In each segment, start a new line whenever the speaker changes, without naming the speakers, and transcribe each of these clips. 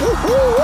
Uhul!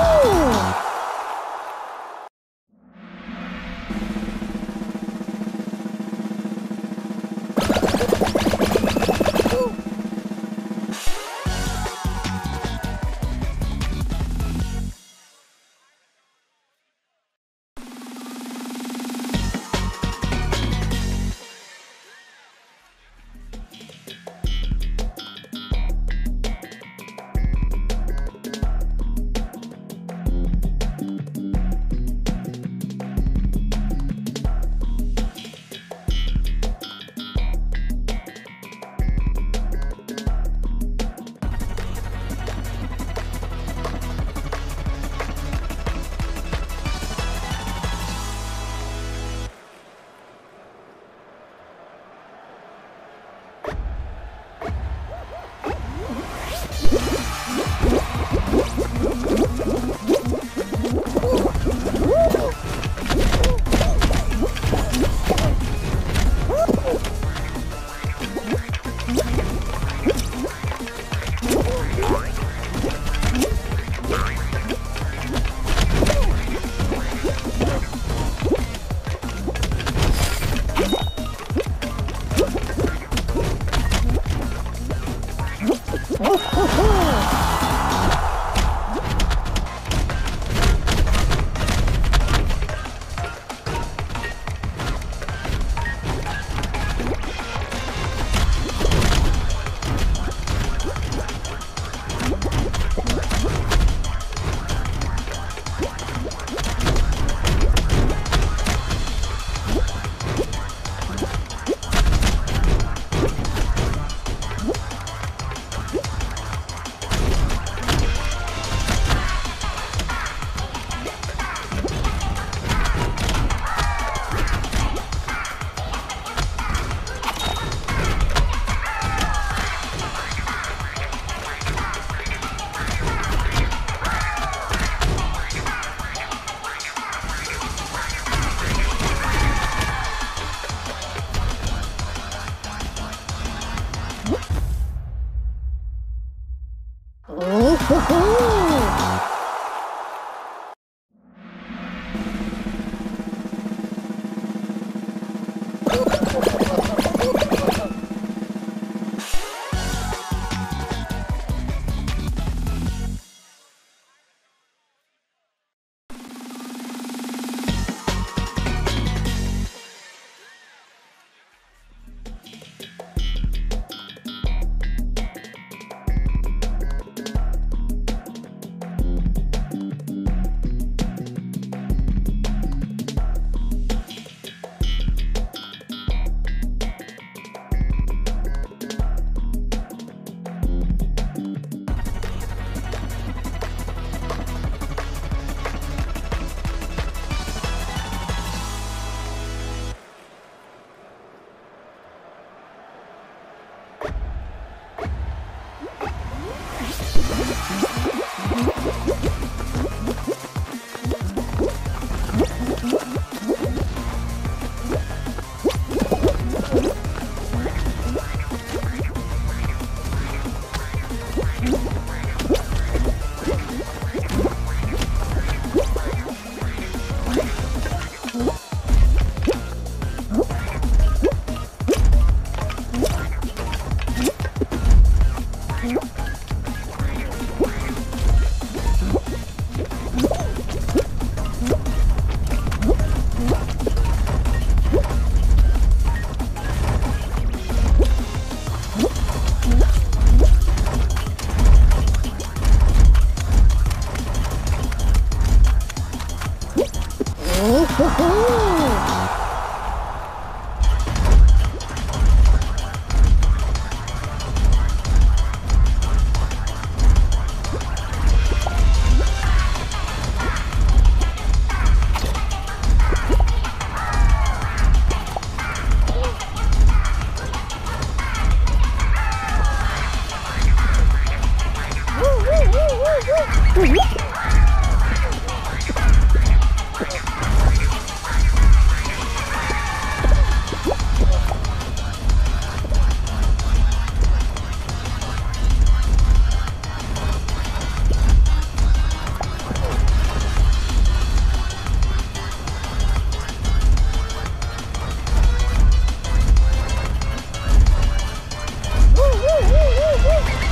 Yeah. Woo!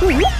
Ooh.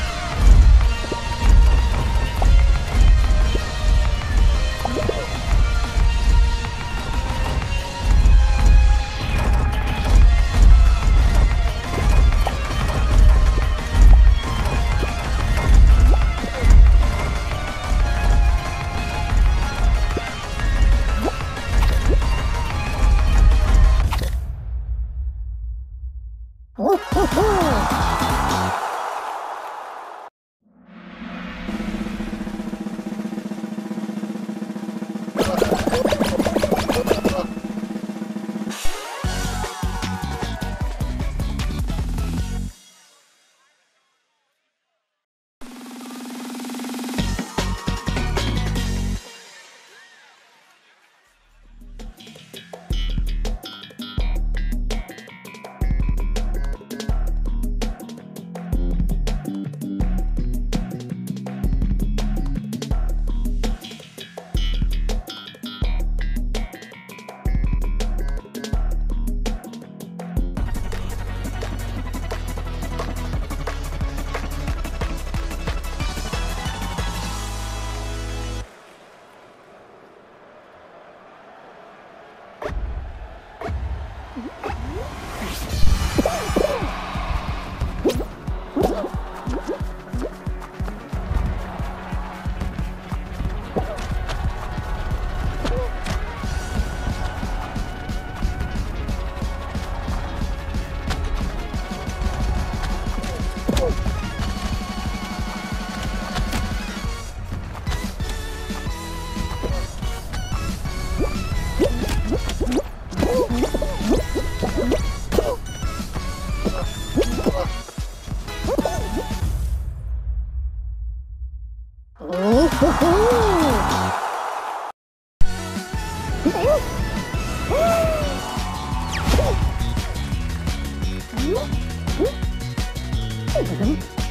Mm-hmm.